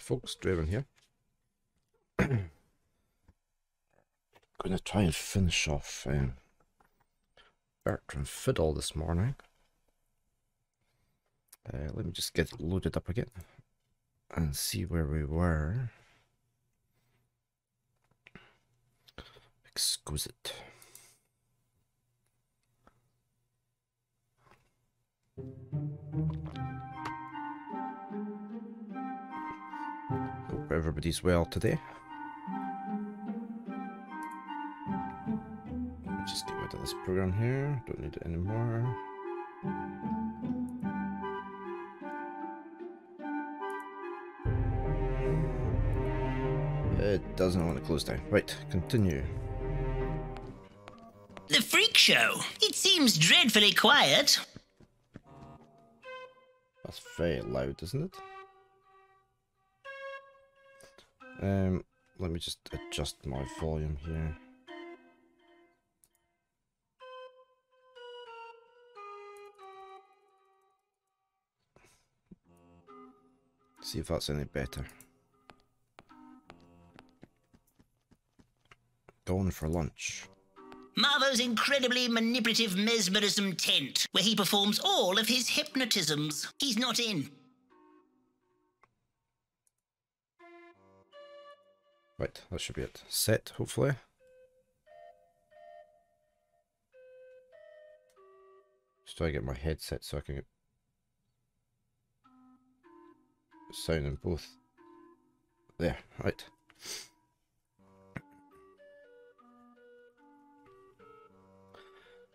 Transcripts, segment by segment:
Folks, Draaven here. Gonna try and finish off um, Bertram Fiddle this morning. Uh, let me just get loaded up again and see where we were. Exquisite. Hope everybody's well today. Just get rid of this program here. Don't need it anymore. It doesn't want to close down. Right, continue. The freak show. It seems dreadfully quiet. That's very loud, isn't it? Um, let me just adjust my volume here. See if that's any better. Going for lunch. Marvo's incredibly manipulative mesmerism tent, where he performs all of his hypnotisms. He's not in. Right, that should be it. Set, hopefully. Just try to get my headset so I can get sound in both. There, right.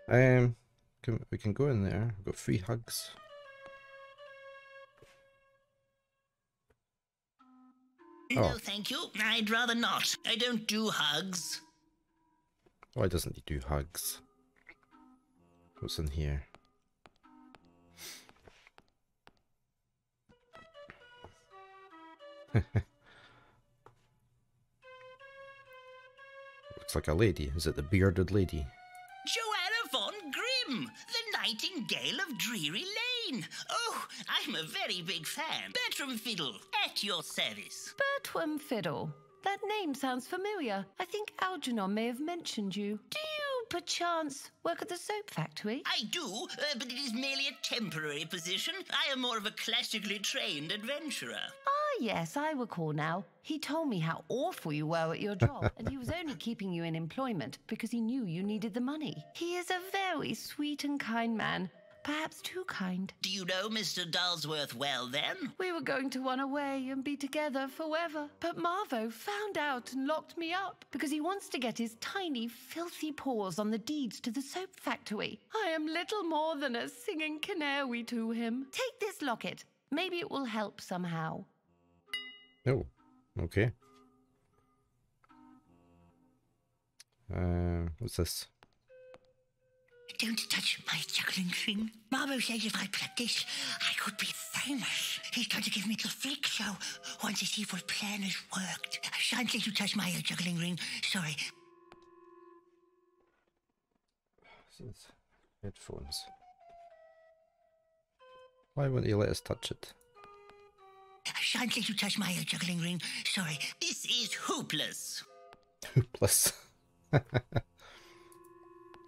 Um, can, we can go in there. We've got three hugs. Oh. No, Oh. thank you. I'd rather not. I don't do hugs. Why doesn't he do hugs? What's in here? Looks like a lady. Is it the bearded lady? Joanna von Grimm, the Nightingale of Dreary Lane. Oh, I'm a very big fan. Bertram Fiddle, at your service. Bertram Fiddle. That name sounds familiar. I think Algernon may have mentioned you. Do you, perchance, work at the soap factory? I do, uh, but it is merely a temporary position. I am more of a classically trained adventurer. Ah, yes, I recall now. He told me how awful you were at your job, and he was only keeping you in employment because he knew you needed the money. He is a very sweet and kind man. Perhaps too kind. Do you know Mr. Dulsworth well then? We were going to run away and be together forever. But Marvo found out and locked me up because he wants to get his tiny, filthy paws on the deeds to the soap factory. I am little more than a singing canary to him. Take this locket. Maybe it will help somehow. Oh, okay. Uh, what's this? Don't touch my juggling string. Marvo says if I practice, I could be famous. He's going to give me the freak show once his evil plan has worked. I shan't let you touch my juggling ring. Sorry. Since headphones. Why won't you let us touch it? I shan't let you touch my juggling ring. Sorry. This is hopeless. Hoopless.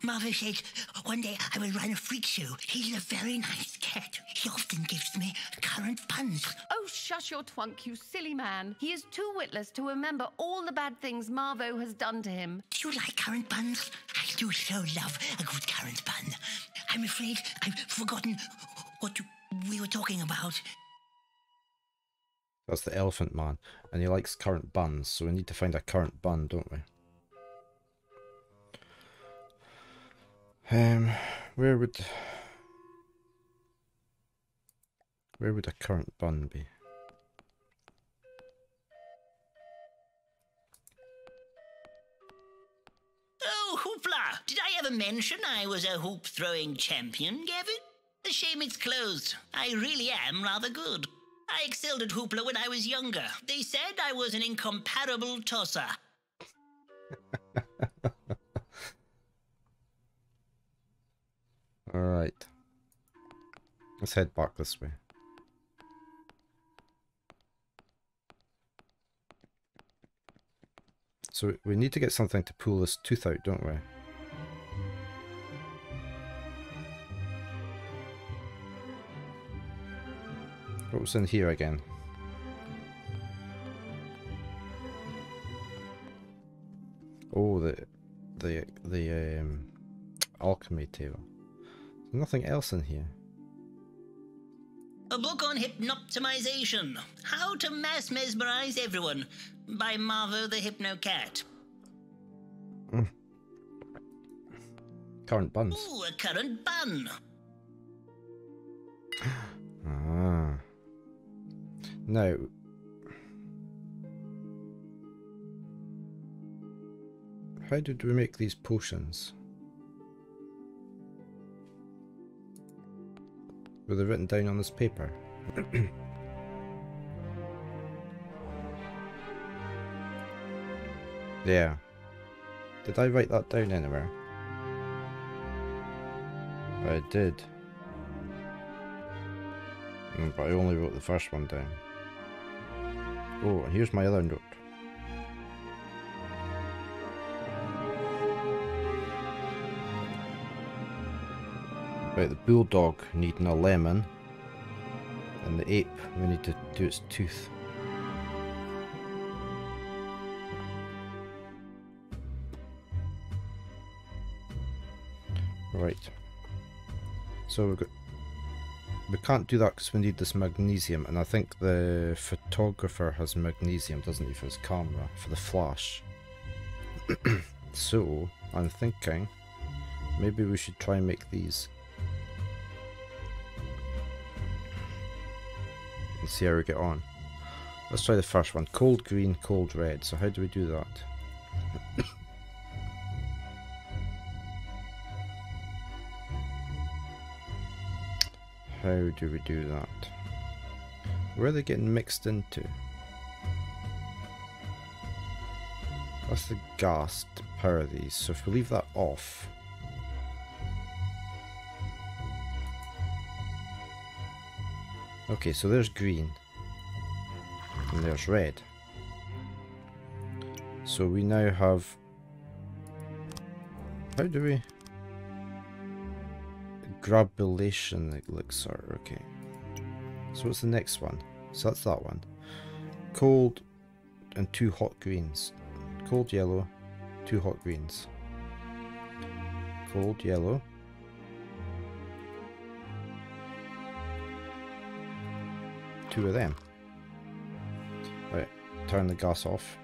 Marvo says one day I will run a freak show. He's a very nice cat. He often gives me currant buns. Oh, shut your twunk, you silly man. He is too witless to remember all the bad things Marvo has done to him. Do you like currant buns? I do so love a good currant bun. I'm afraid I've forgotten what we were talking about. That's the elephant man. And he likes currant buns, so we need to find a currant bun, don't we? Um, where would... Where would a currant bun be? Oh, hoopla! Did I ever mention I was a hoop throwing champion, Gavin? A shame it's closed. I really am rather good. I excelled at hoopla when I was younger. They said I was an incomparable tosser. Alright. Let's head back this way. So we need to get something to pull this tooth out, don't we? What was in here again? Oh, the the the um, alchemy table. Nothing else in here. A book on hypnoptimization. How to mass mesmerize everyone by Marvo the Hypno Cat. Currant buns. Ooh, a currant bun. Ah. Now. How did we make these potions? Were they written down on this paper? yeah. Did I write that down anywhere? I did. Mm, But I only wrote the first one down. Oh, here's my other note. About the bulldog needing a lemon, and the ape we need to do its tooth. Right. So we've got we can't do that because we need this magnesium, and I think the photographer has magnesium, doesn't he, for his camera, for the flash. so, I'm thinking maybe we should try and make these. And see how we get on. Let's try the first one. Cold green, cold red. So how do we do that? How do we do that? Where are they getting mixed into? That's the gas to power these, so if we leave that off... Okay, so there's green. And there's red. So we now have... How do we... Grabulation elixir, okay. So what's the next one? So that's that one. Cold and two hot greens. Cold yellow, two hot greens. Cold yellow. Two of them. Right, turn the gas off.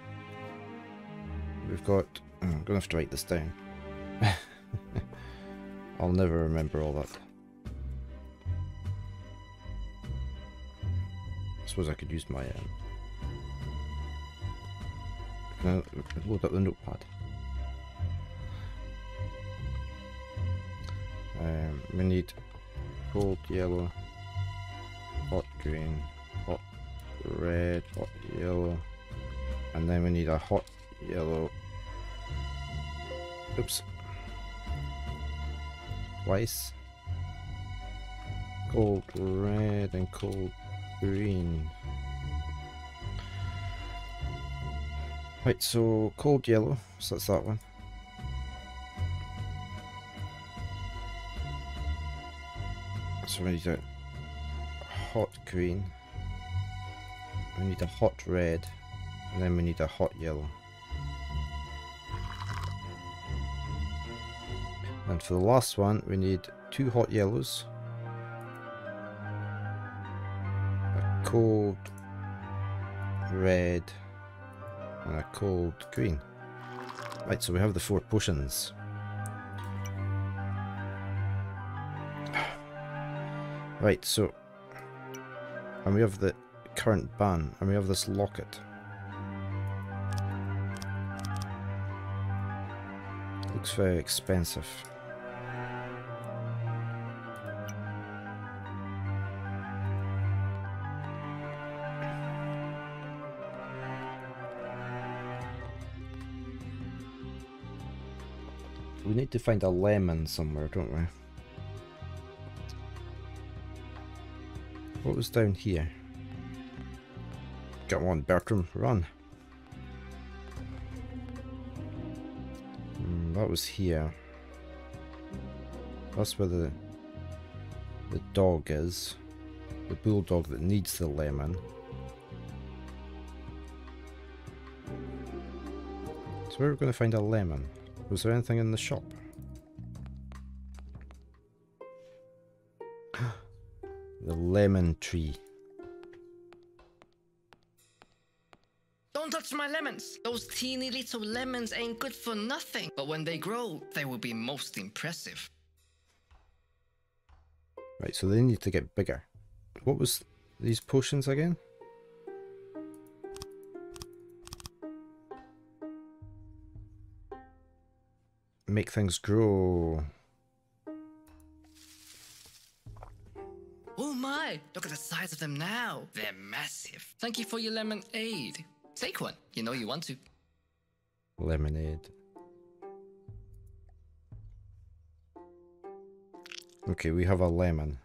We've got... I'm going to have to write this down. I'll never remember all that. I suppose I could use my um, can I load up the notepad. Um, we need cold yellow, hot green, red, hot yellow, and then we need a hot yellow. Oops. Twice. Cold red and cold green. Right, so cold yellow, so that's that one. So we need a hot green. We need a hot red. And then we need a hot yellow. And for the last one, we need two hot yellows. A cold red and a cold green. Right, so we have the four potions. Right, so... And we have the current ban, and we have this locket. Looks very expensive. We need to find a lemon somewhere, don't we? What was down here? Get on, Bertram, run. Hmm, that was here. That's where the the dog is. The bulldog that needs the lemon. So where are we going to find a lemon? Was there anything in the shop? the lemon tree. Teeny little lemons ain't good for nothing. But when they grow, they will be most impressive. Right, so they need to get bigger. What was these potions again? Make things grow. Oh my! Look at the size of them now. They're massive. Thank you for your lemon aid. Take one. You know you want to. Lemonade. Okay, we have a lemon.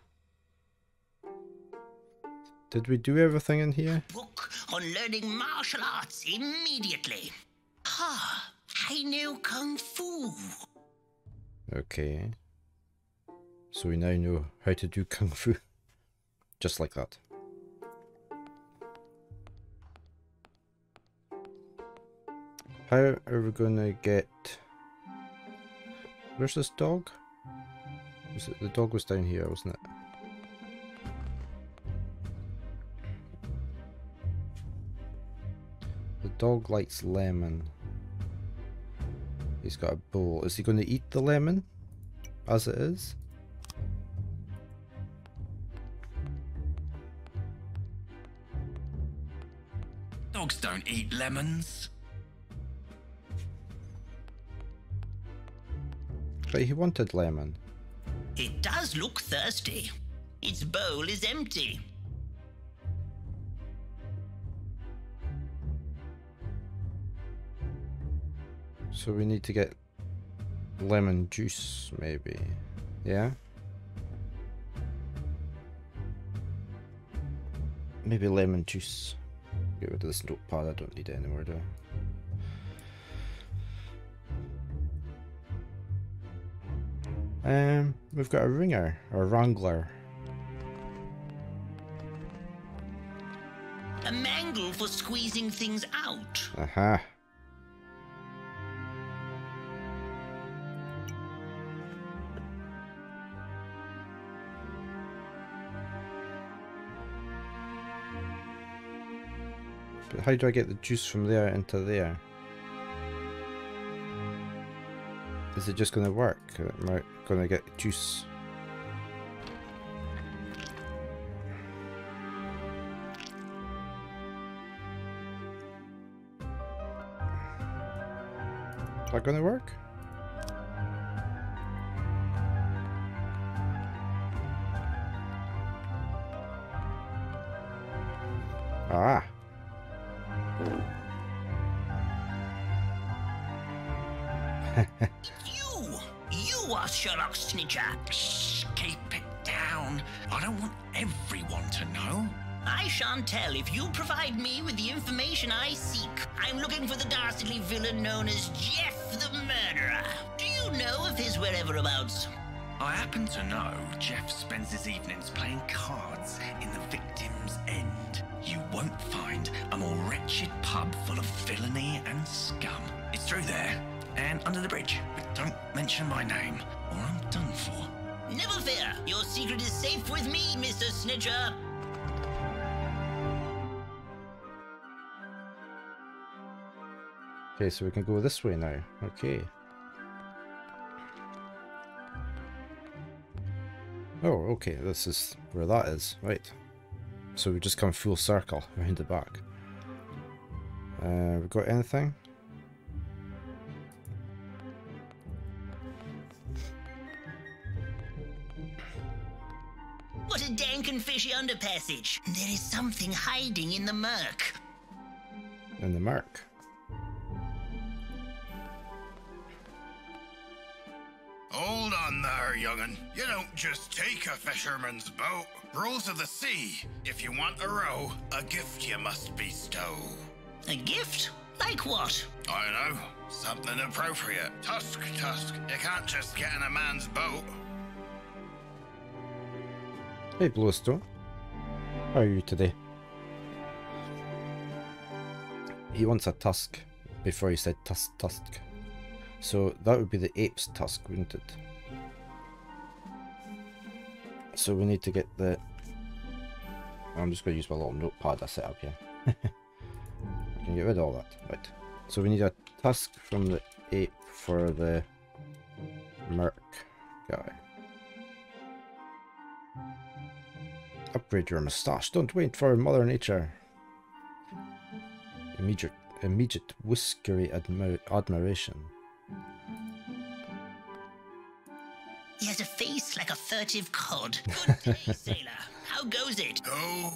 Did we do everything in here? Book on learning martial arts immediately. Ah, I know Kung Fu. Okay. So we now know how to do Kung Fu. Just like that. How are we gonna get... Where's this dog? Was it the dog was down here, wasn't it? The dog likes lemon. He's got a bowl. Is he going to eat the lemon as it is? Dogs don't eat lemons. But he wanted lemon. It does look thirsty. Its bowl is empty. So we need to get lemon juice, maybe. Yeah? Maybe lemon juice. Get rid of this notepad, I don't need it anymore, do I? Um, we've got a ringer, or wrangler. A mangle for squeezing things out. Aha. But how do I get the juice from there into there? Is it just going to work? Am I going to get juice? Is that going to work? I seek. I'm looking for the dastardly villain known as Jeff the Murderer. Do you know of his whereabouts? I happen to know Jeff spends his evenings playing cards in the victim's end. You won't find a more wretched pub full of villainy and scum. It's through there and under the bridge. But don't mention my name or I'm done for. Never fear, your secret is safe with me, Mr. Snitcher. Okay, so we can go this way now. Okay. Oh, okay, this is where that is. Right. So we just come full circle around the back. Uh, we got anything? What a dank and fishy underpassage. There is something hiding in the murk. In the mark. Hold on there, young'un. You don't just take a fisherman's boat. Rules of the sea. If you want a row, a gift you must bestow. A gift? Like what? I know. Something appropriate. Tusk, Tusk. You can't just get in a man's boat. Hey, Bluestone. How are you today? He wants a tusk before he said tusk tusk. So that would be the ape's tusk, wouldn't it? So we need to get the... I'm just going to use my little notepad I set up here. I can get rid of all that. Right. So we need a tusk from the ape for the merc guy. Upgrade your moustache. Don't wait for Mother Nature. Immediate, immediate whiskery admi admiration. Like a furtive cod. Good day, sailor. How goes it? Oh,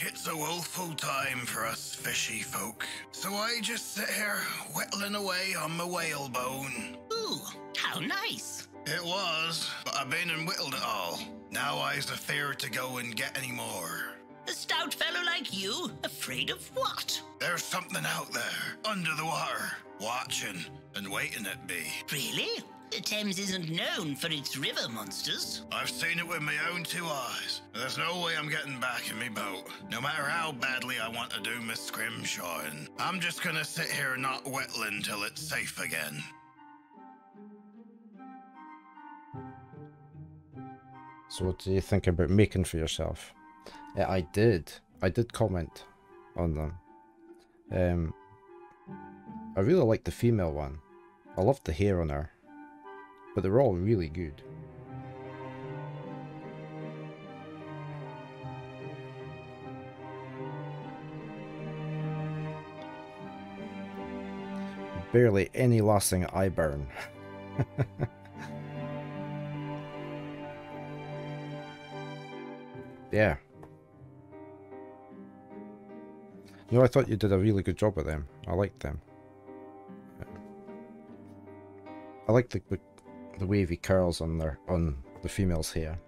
it's a woeful time for us fishy folk. So I just sit here whittling away on my whalebone. Ooh, how nice. It was, but I've been and whittled it all. Now I's afeard to go and get any more. A stout fellow like you, afraid of what? There's something out there, under the water, watching and waiting at me. Really? The Thames isn't known for its river monsters. I've seen it with my own two eyes. There's no way I'm getting back in me boat. No matter how badly I want to do my scrimshawing. I'm just gonna sit here and not whittling till it's safe again. So what do you think about making for yourself? Yeah, I did. I did comment on them. Um, I really like the female one. I loved the hair on her. But they're all really good. Barely any lasting eye burn. yeah. No, I thought you did a really good job with them. I liked them. I like the, the wavy curls on their on the female's hair.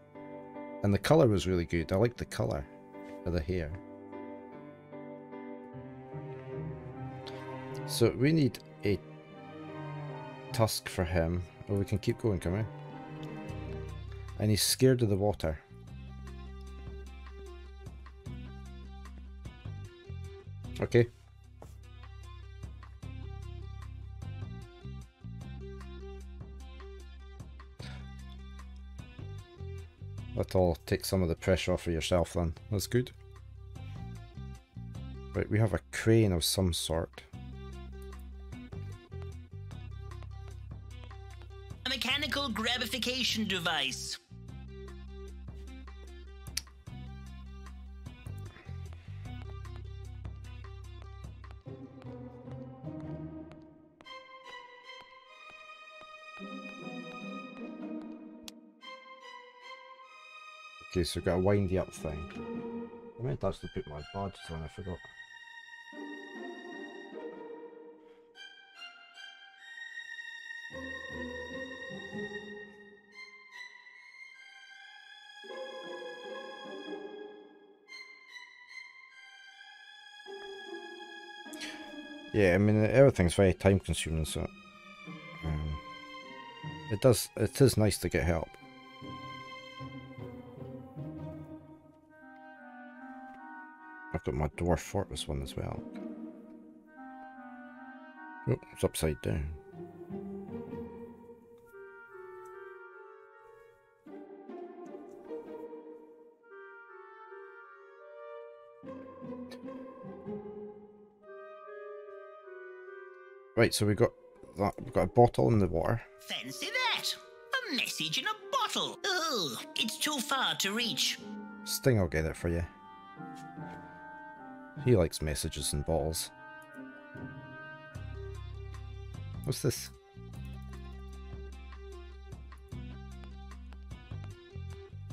And the colour was really good. I like the colour of the hair. So we need a tusk for him. Or we can keep going, can we? And he's scared of the water. Okay. That'll take some of the pressure off of yourself then. That's good. Right, we have a crane of some sort. A mechanical gravification device. Okay, so we've got a windy up thing. I meant to actually put my badges on, I forgot. Yeah, I mean everything's very time consuming, so um, it does. It is nice to get help. Got my dwarf fortress one as well. Oh, it's upside down. Right, so we got that. We've got a bottle in the water. Fancy that! A message in a bottle. Oh, it's too far to reach. Sting will get it for you. He likes messages and balls. What's this?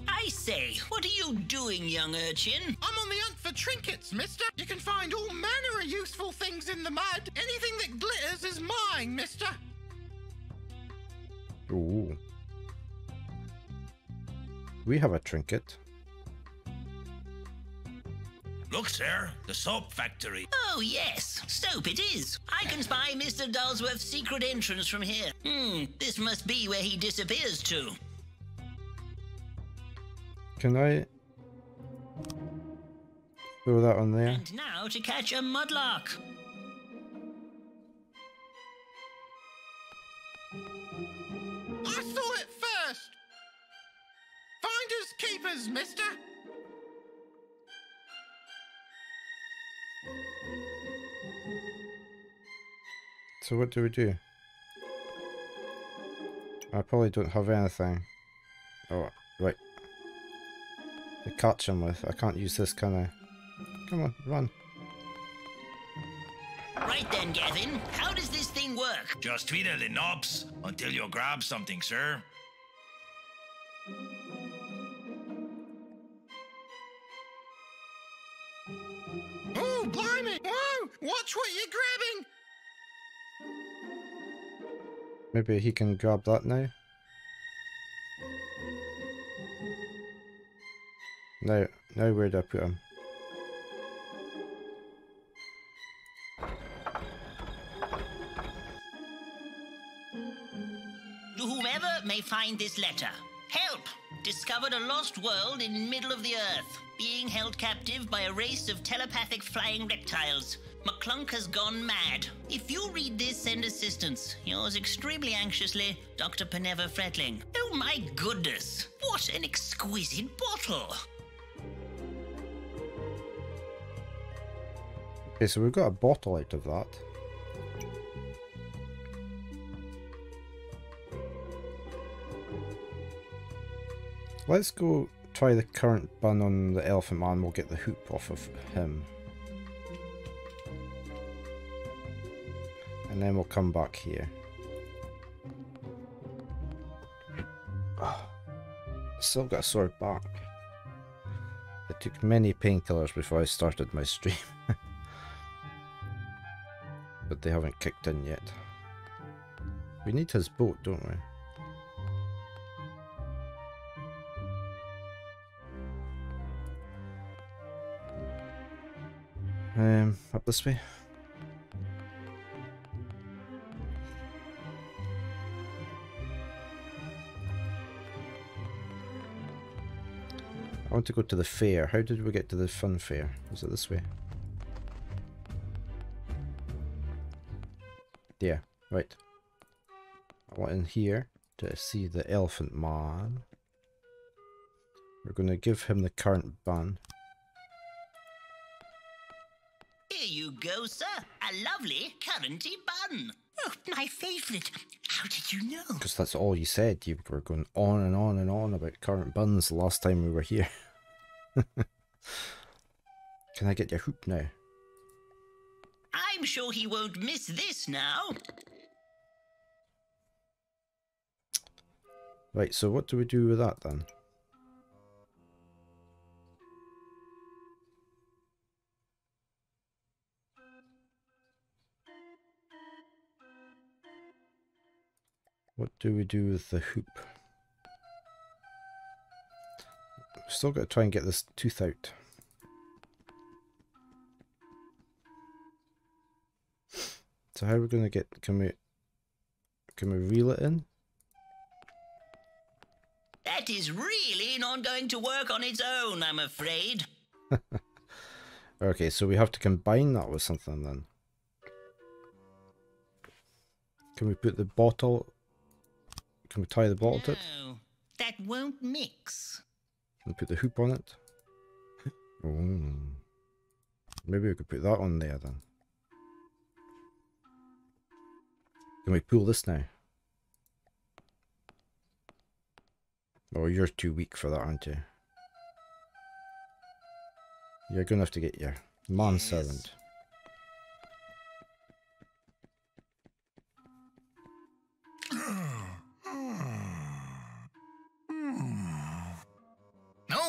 I say, what are you doing, young urchin? I'm on the hunt for trinkets, mister. You can find all manner of useful things in the mud. Anything that glitters is mine, mister. Ooh. We have a trinket. Looks sir. The soap factory. Oh, yes. Soap it is. I can spy Mr. Dulsworth's secret entrance from here. Hmm, this must be where he disappears to. Can I throw that on there? And now to catch a mudlark. I saw it first. Finders keepers, mister. So what do we do? I probably don't have anything. Oh, right. To catch him with. I can't use this, can I? Come on, run. Right then, Gavin. How does this thing work? Just twiddle the knobs until you grab something, sir. Maybe he can grab that now. Now, now where do I put him? To whomever may find this letter. Help! Discovered a lost world in middle of the earth, being held captive by a race of telepathic flying reptiles. McClunk has gone mad. If you read this, send assistance. Yours extremely anxiously, Dr. Peneva Fretling. Oh my goodness! What an exquisite bottle! Okay, so we've got a bottle out of that. Let's go try the currant bun on the elephant man. We'll get the hoop off of him. And then we'll come back here. Ah, Still got a sore back. I took many painkillers before I started my stream. but they haven't kicked in yet. We need his boat, don't we? Um, up this way. I want to go to the fair. How did we get to the fun fair? Was it this way? Yeah, right. I want in here to see the elephant man. We're going to give him the current ban. Here you go, sir. A lovely currenty bun. Oh, my favourite. How did you know? Because that's all you said. You were going on and on and on about currant buns the last time we were here. Can I get your hoop now? I'm sure he won't miss this now. Right, so what do we do with that then? What do we do with the hoop? Still got to try and get this tooth out. So how are we going to get, can we, can we reel it in? That is really not going to work on its own, I'm afraid. Okay, so we have to combine that with something then. Can we put the bottle... Can we tie the bottle to it? No, that won't mix. And put the hoop on it? Oh. Maybe we could put that on there then. Can we pull this now? Oh, you're too weak for that, aren't you? You're gonna have to get your manservant.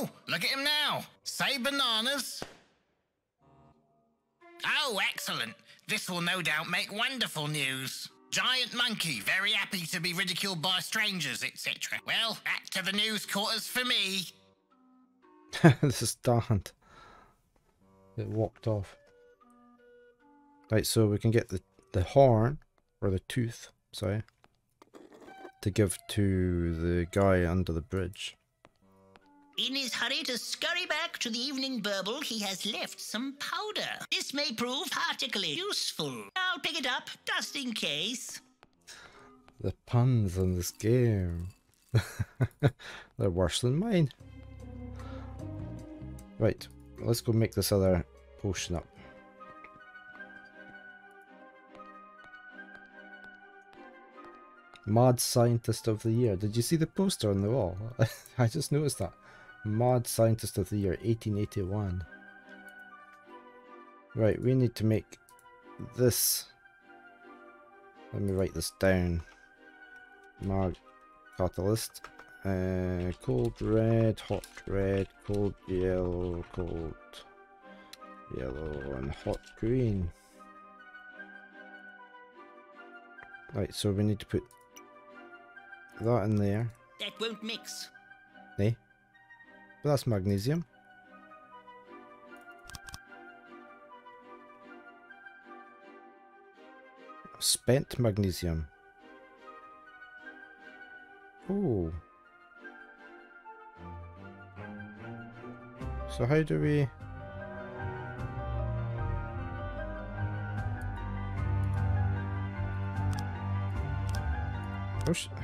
Oh, look at him now. Say bananas. Oh, excellent. This will no doubt make wonderful news. Giant monkey, very happy to be ridiculed by strangers, etc. Well, back to the news quarters for me. this is stand. It walked off. Right, so we can get the, the horn, or the tooth, sorry, to give to the guy under the bridge. In his hurry to scurry back to the evening burble, he has left some powder. This may prove particularly useful. I'll pick it up, just in case. The puns in this game. They're worse than mine. Right, let's go make this other potion up. Mad Scientist of the Year. Did you see the poster on the wall? I just noticed that. Mad Scientist of the Year, 1881. Right, we need to make this. Let me write this down. Mod catalyst. Uh, cold red, hot red, cold yellow, cold yellow, and hot green. Right, so we need to put that in there. That won't mix. Eh? That's magnesium. Spent magnesium. Oh. So how do we...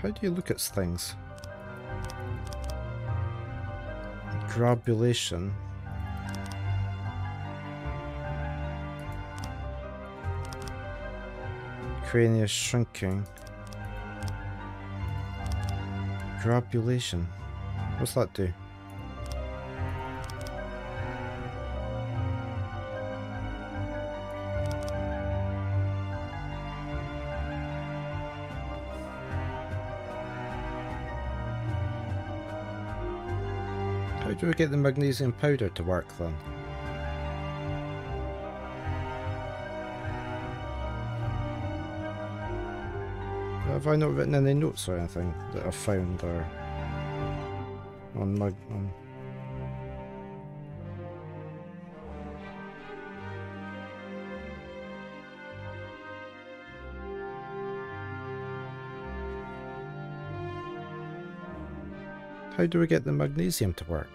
How do you look at things? Grabulation. Crania shrinking. Grabulation. What's that do? We get the magnesium powder to work then? Have I not written any notes or anything that I've found or on mag on How do we get the magnesium to work?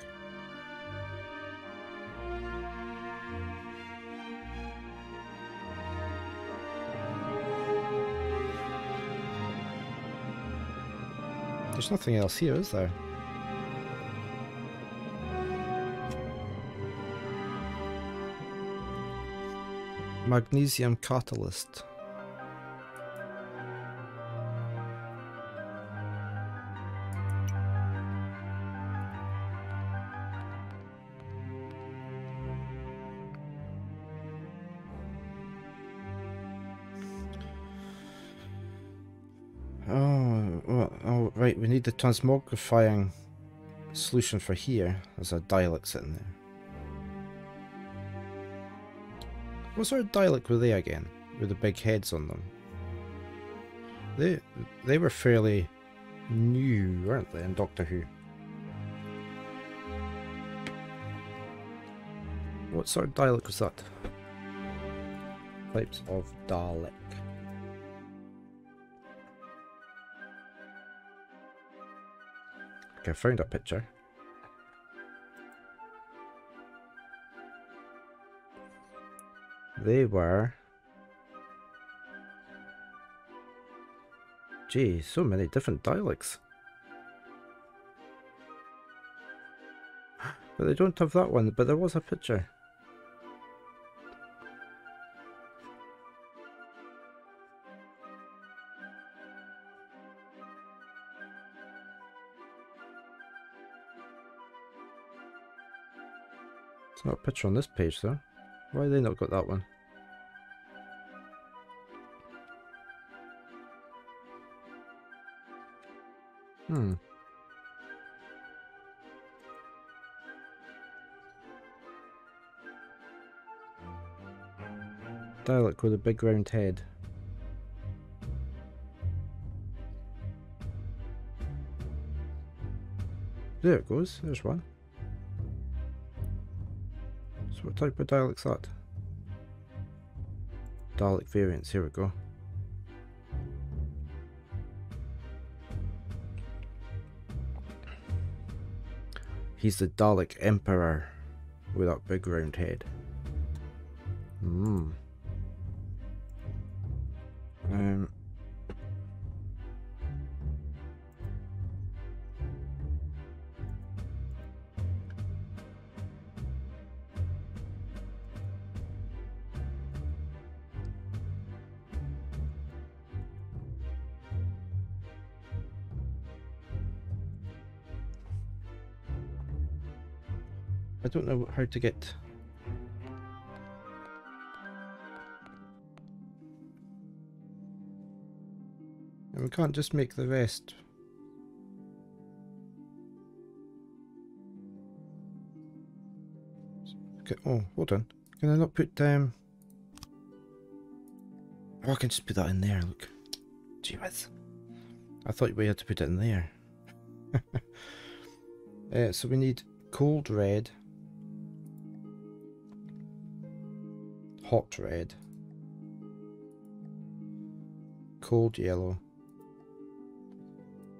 There's nothing else here, is there? Magnesium catalyst. The transmogrifying solution for here. There's a Dalek sitting there. What sort of Dalek were they again? With the big heads on them? They they were fairly new, weren't they, in Doctor Who? What sort of Dalek was that? Types of Dalek. Okay, I found a picture. They were... Gee, so many different Daleks. But they don't have that one, but there was a picture. It's not a picture on this page though. Why they not got that one? Hmm. Dalek with a big round head. There it goes, there's one. What type of dialect's that? Dalek variants, here we go. He's the Dalek Emperor with that big round head. Hmm. Don't know how to get And we can't just make the rest. Okay, oh, hold on. Can I not put um Oh I can just put that in there, look. Gee whiz. I thought we had to put it in there. uh, so we need cold red, hot red, cold yellow,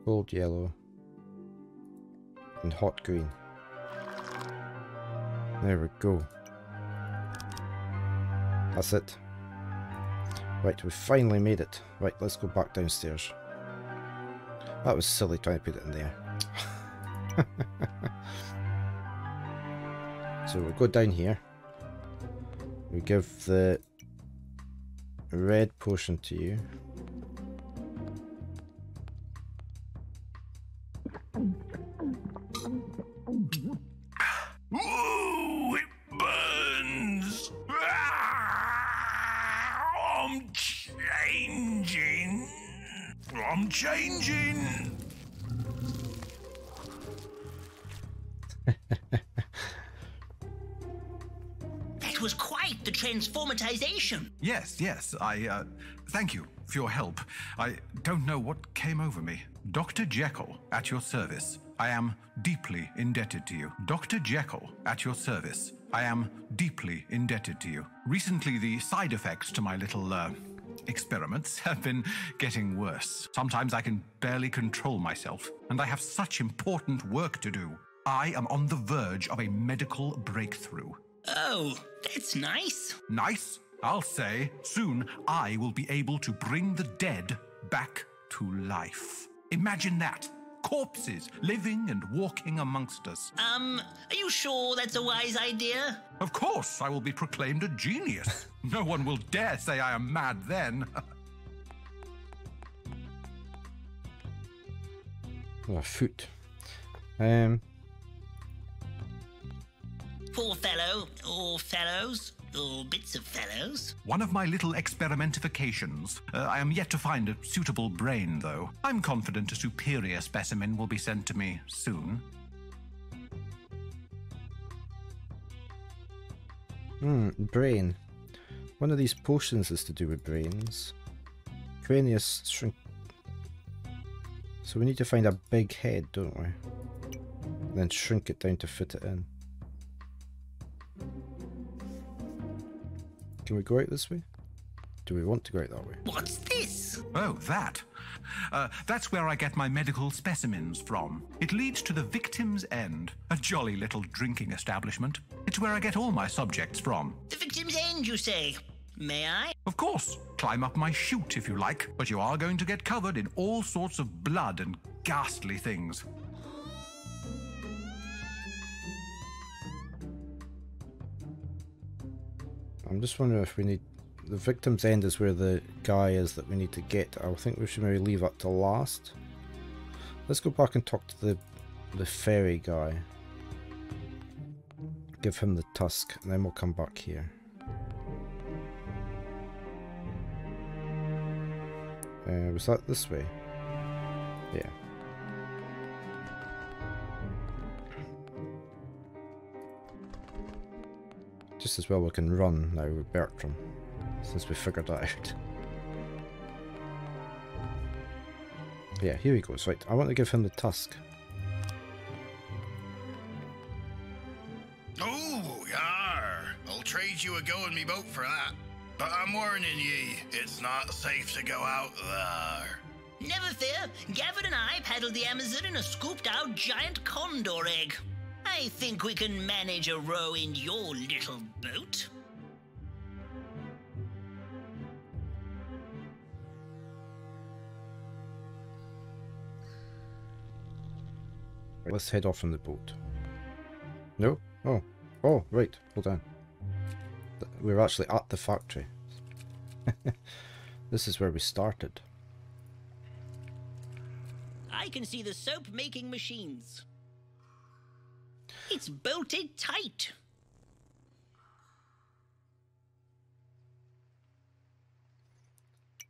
cold yellow, and hot green. There we go. That's it. Right, we finally made it. Right, let's go back downstairs. That was silly trying to put it in there. so we'll go down here. We give the red potion to you. Yes, yes, I, uh, thank you for your help. I don't know what came over me. Dr. Jekyll, at your service. I am deeply indebted to you. Dr. Jekyll, at your service. I am deeply indebted to you. Recently, the side effects to my little, uh, experiments have been getting worse. Sometimes I can barely control myself, and I have such important work to do. I am on the verge of a medical breakthrough. Oh, that's nice. Nice, I'll say. Soon I will be able to bring the dead back to life. Imagine that. Corpses living and walking amongst us. Um, are you sure that's a wise idea? Of course, I will be proclaimed a genius. no one will dare say I am mad then. Oh, a foot. Um, Poor fellow, or fellows, or bits of fellows. One of my little experimentifications. Uh, I am yet to find a suitable brain, though. I'm confident a superior specimen will be sent to me soon. hmm, brain. One of these potions is to do with brains. Cranius shrink. So we need to find a big head, don't we? And then shrink it down to fit it in. Can we go out this way? Do we want to go out that way? What's this? Oh, that. Uh, that's where I get my medical specimens from. It leads to the Victim's End, a jolly little drinking establishment. It's where I get all my subjects from. The victim's end, you say? May I? Of course, climb up my chute if you like, but you are going to get covered in all sorts of blood and ghastly things. I'm just wondering if we need... The victim's end is where the guy is that we need to get. I think we should maybe leave that to last. Let's go back and talk to the the fairy guy. Give him the tusk, and then we'll come back here. Uh, was that this way? Yeah. Just as well we can run now with Bertram, since we figured that out. Yeah, here he goes. Right, I want to give him the tusk. Oh, yar. I'll trade you a go in me boat for that. But I'm warning ye, it's not safe to go out there. Never fear, Gavin and I paddled the Amazon in a scooped out giant condor egg. I think we can manage a row in your little boat. Let's head off on the boat. No? Oh. Oh, right. Hold on. We're actually at the factory. this is where we started. I can see the soap making machines. It's bolted tight.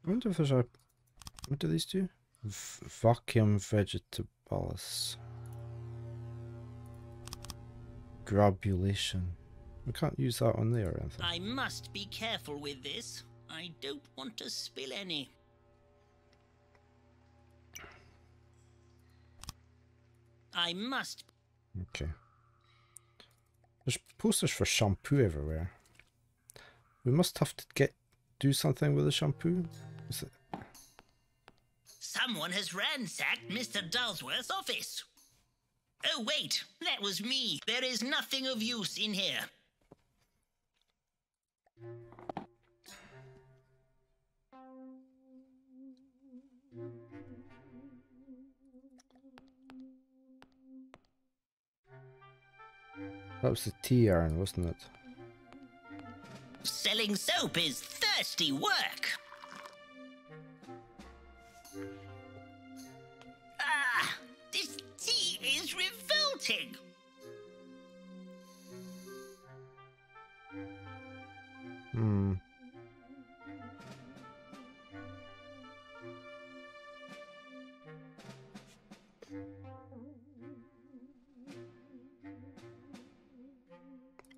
I wonder if there's a... What do these do? V vacuum vegetables. Grabulation. We can't use that on there or anything. I must be careful with this. I don't want to spill any. I must. Okay. There's posters for shampoo everywhere. We must have to get do something with the shampoo. Is it? Someone has ransacked Mr. Dulsworth's office. Oh, wait, that was me. There is nothing of use in here. That was the tea iron, wasn't it? Selling soap is thirsty work. Ah, this tea is revolting.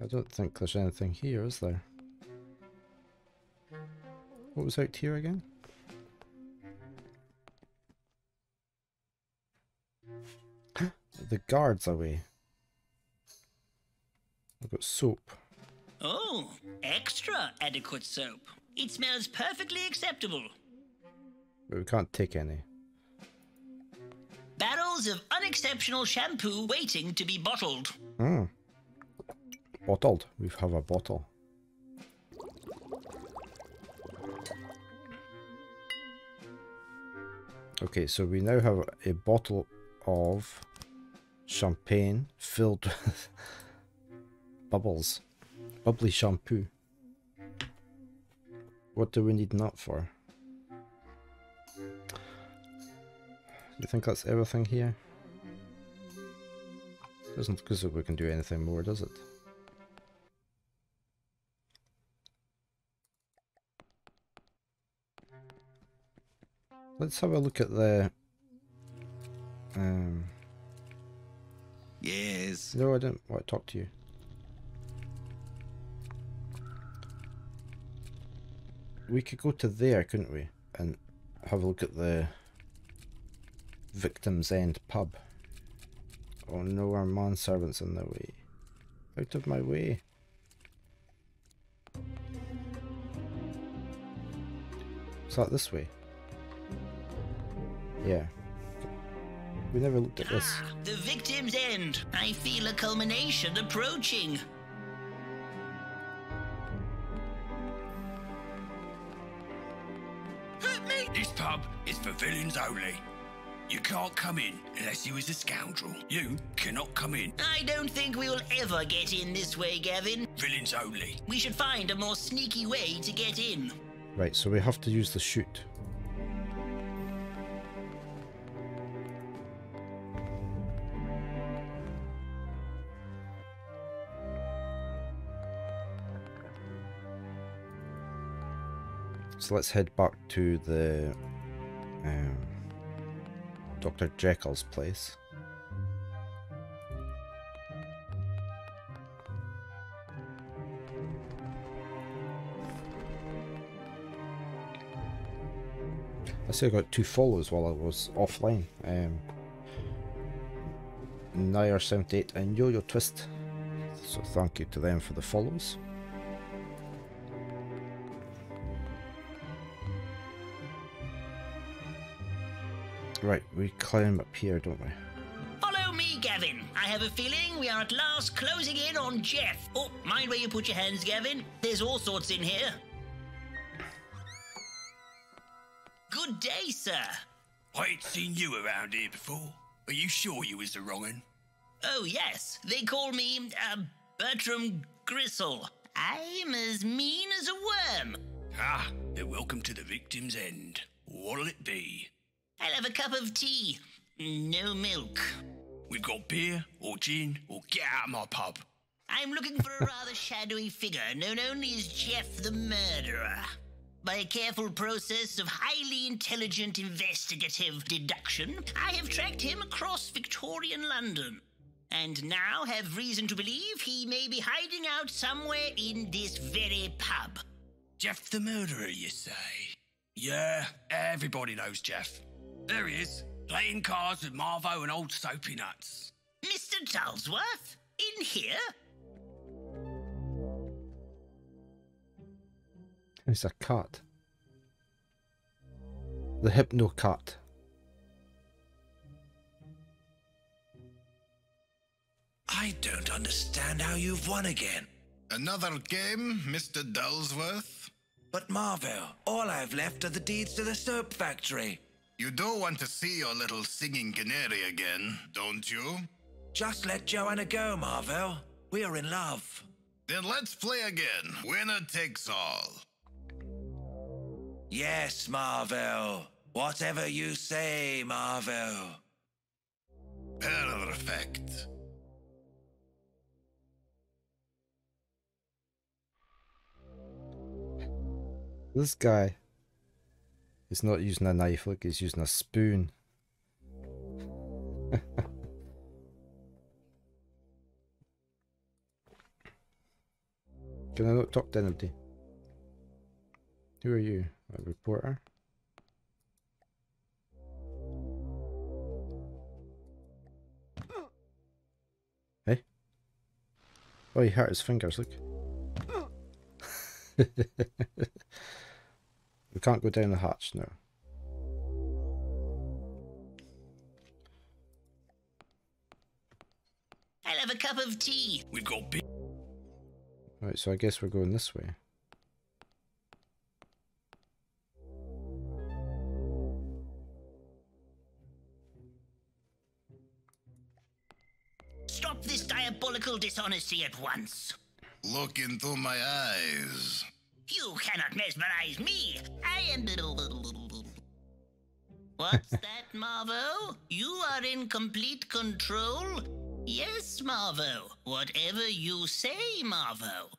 I don't think there's anything here, is there? What was out here again? the guards away. I've got soap. Oh, extra adequate soap. It smells perfectly acceptable. But we can't take any. Barrels of unexceptional shampoo waiting to be bottled. Hmm. Bottled. We have a bottle. Okay, so we now have a bottle of champagne filled with bubbles. Bubbly shampoo. What do we need that for? Do you think that's everything here? Doesn't look as though we can do anything more, does it? Let's have a look at the. Um, Yes. no, I don't want to talk to you. We could go to there, couldn't we? And have a look at the Victim's End pub. Oh no, our manservant's in the way. Out of my way. Is that this way? Yeah. We never looked at this. Ah, the victim's end. I feel a culmination approaching. This pub is for villains only. You can't come in unless you is a scoundrel. You cannot come in. I don't think we will ever get in this way, Gavin. Villains only. We should find a more sneaky way to get in. Right, so we have to use the chute. So let's head back to the um, Dr. Jekyll's place. I see I got two follows while I was offline. Um, Nair78 and Yo-Yo Twist. So thank you to them for the follows. Right, we climb up here, don't we? Follow me, Gavin. I have a feeling we are at last closing in on Jeff. Oh, mind where you put your hands, Gavin. There's all sorts in here. Good day, sir. I ain't seen you around here before. Are you sure you was the wrong un? Oh, yes. They call me, uh, Bertram Gristle. I'm as mean as a worm. Ah, then welcome to the victim's end. What'll it be? I'll have a cup of tea. No milk. We've got beer, or gin, or get out of my pub. I'm looking for a rather shadowy figure known only as Jeff the Murderer. By a careful process of highly intelligent investigative deduction, I have tracked him across Victorian London. And now have reason to believe he may be hiding out somewhere in this very pub. Jeff the murderer, you say? Yeah, everybody knows Jeff. There he is, playing cards with Marvo and old Soapy Nuts. Mr. Dulsworth? In here? It's a cut. The hypno cat. I don't understand how you've won again. Another game, Mr. Dulsworth? But Marvo, all I've left are the deeds to the soap factory. You don't want to see your little singing canary again, don't you? Just let Joanna go, Marvo. We're in love. Then let's play again. Winner takes all. Yes, Marvo. Whatever you say, Marvo. Perfect. This guy is not using a knife, look, it's using a spoon. Can I not talk to anybody? Who are you? A reporter? Hey? Oh, he hurt his fingers, look. we can't go down the hatch now. I'll have a cup of tea. We've got beer. Right, so I guess we're going this way. Stop this diabolical dishonesty at once. Look into my eyes. You cannot mesmerize me. I am. What's that, Marvo? You are in complete control? Yes, Marvo. Whatever you say, Marvo.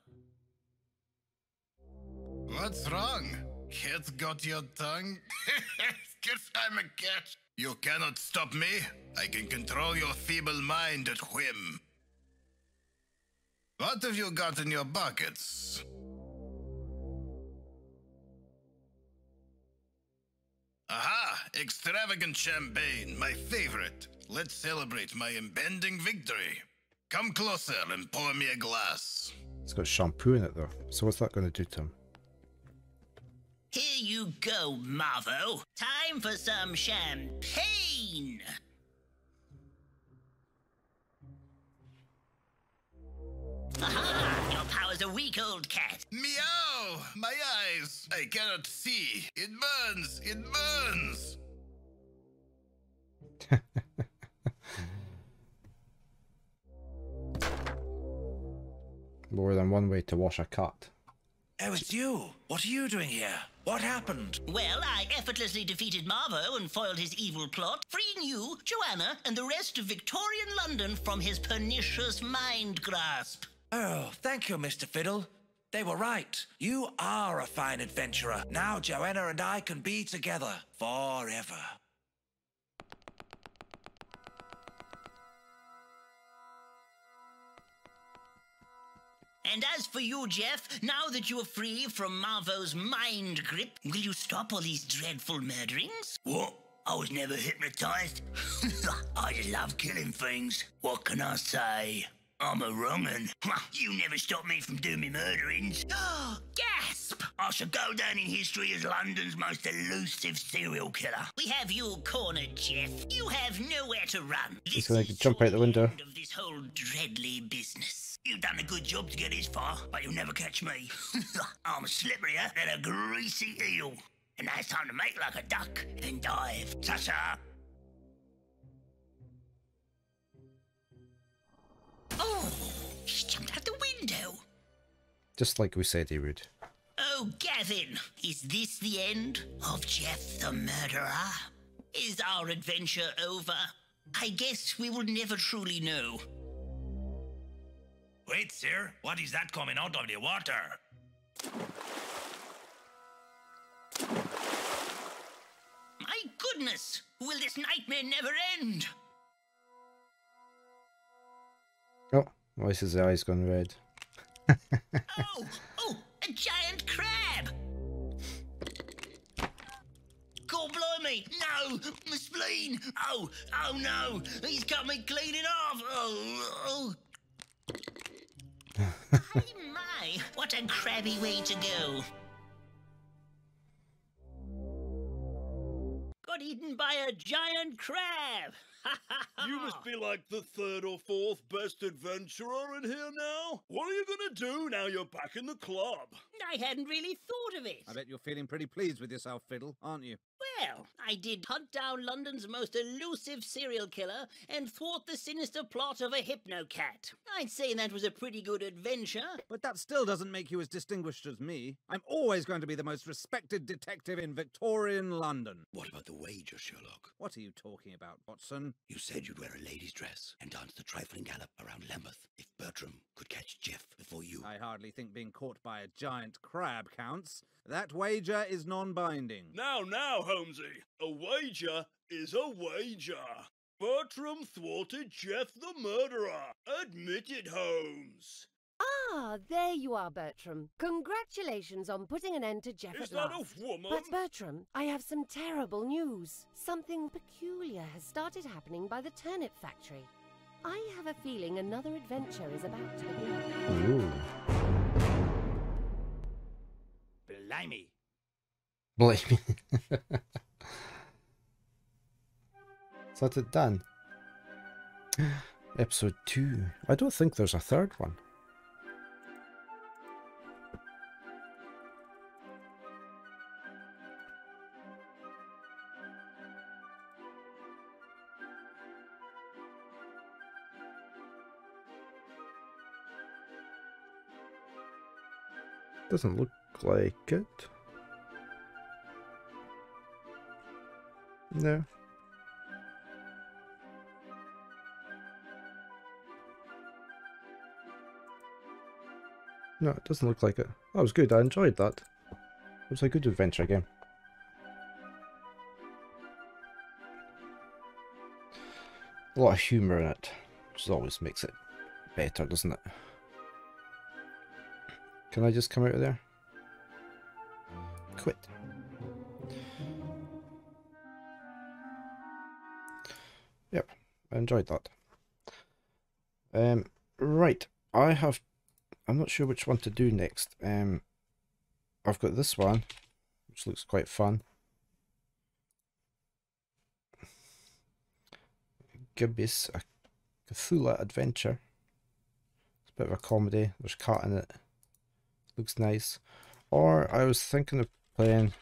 What's wrong? Cat got your tongue? Guess I'm a cat. You cannot stop me. I can control your feeble mind at whim. What have you got in your buckets? Aha! Extravagant champagne, my favorite. Let's celebrate my impending victory. Come closer and pour me a glass. It's got shampoo in it though. So what's that going to do to him? Here you go, Marvo. Time for some champagne. Aha! Your power's a weak old cat. Meow! My eyes! I cannot see. It burns! It burns! More than one way to wash a cat. Oh, it's you. What are you doing here? What happened? Well, I effortlessly defeated Marvo and foiled his evil plot, freeing you, Joanna, and the rest of Victorian London from his pernicious mind grasp. Oh, thank you, Mr. Fiddle. They were right. You are a fine adventurer. Now Joanna and I can be together forever. And as for you, Jeff, now that you are free from Marvo's mind grip, will you stop all these dreadful murderings? What? I was never hypnotized. I just love killing things. What can I say? I'm a wrong un. You never stopped me from doing me murderings. Gas! Gasp! I shall go down in history as London's most elusive serial killer. We have you cornered, Jeff. You have nowhere to run. This He's gonna is jump out the window. end of this whole Dreadly business. You've done a good job to get this far, but you'll never catch me. I'm slipperier than a greasy eel. And now it's time to make like a duck and dive. Ta-ta! Oh, he's jumped out the window. Just like we said he would. Oh, Gavin, is this the end of Jeff the Murderer? Is our adventure over? I guess we will never truly know. Wait, sir. What is that coming out of the water? My goodness, will this nightmare never end? Why is his eyes gone red? Oh, oh, a giant crab! God blimey, no, my spleen! Oh, oh no, he's got me cleaning off! Oh, oh. Hey, my, what a crabby way to go! Got eaten by a giant crab! You must be like the third or fourth best adventurer in here now. What are you gonna do now you're back in the club? I hadn't really thought of it. I bet you're feeling pretty pleased with yourself, Fiddle, aren't you? Well, I did hunt down London's most elusive serial killer and thwart the sinister plot of a hypnocat. I'd say that was a pretty good adventure. But that still doesn't make you as distinguished as me. I'm always going to be the most respected detective in Victorian London. What about the wager, Sherlock? What are you talking about, Watson? You said you'd wear a lady's dress and dance the trifling gallop around Lambeth if Bertram could catch Jeff before you. I hardly think being caught by a giant crab counts. That wager is non-binding. Now, now, Holmesy, a wager is a wager. Bertram thwarted Jeff the murderer. Admit it, Holmes. Ah, there you are, Bertram. Congratulations on putting an end to Jeff Is at that last. a woman? But Bertram, I have some terrible news. Something peculiar has started happening by the turnip factory. I have a feeling another adventure is about to begin. Ooh. Blimey. Blimey. Is that it done? Episode 2. I don't think there's a third one. Doesn't look like it. No. No, it doesn't look like it. That was good. I enjoyed that. It was a good adventure game. A lot of humour in it, which always makes it better, doesn't it? Can I just come out of there? Quit. Yep, I enjoyed that. Um, right, I have. I'm not sure which one to do next. Um, I've got this one, which looks quite fun. Gibbous, a Cthulhu adventure. It's a bit of a comedy. There's cat in it. Looks nice. Or I was thinking of playing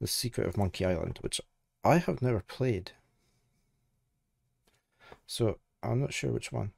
The Secret of Monkey Island, which I have never played. So I'm not sure which one.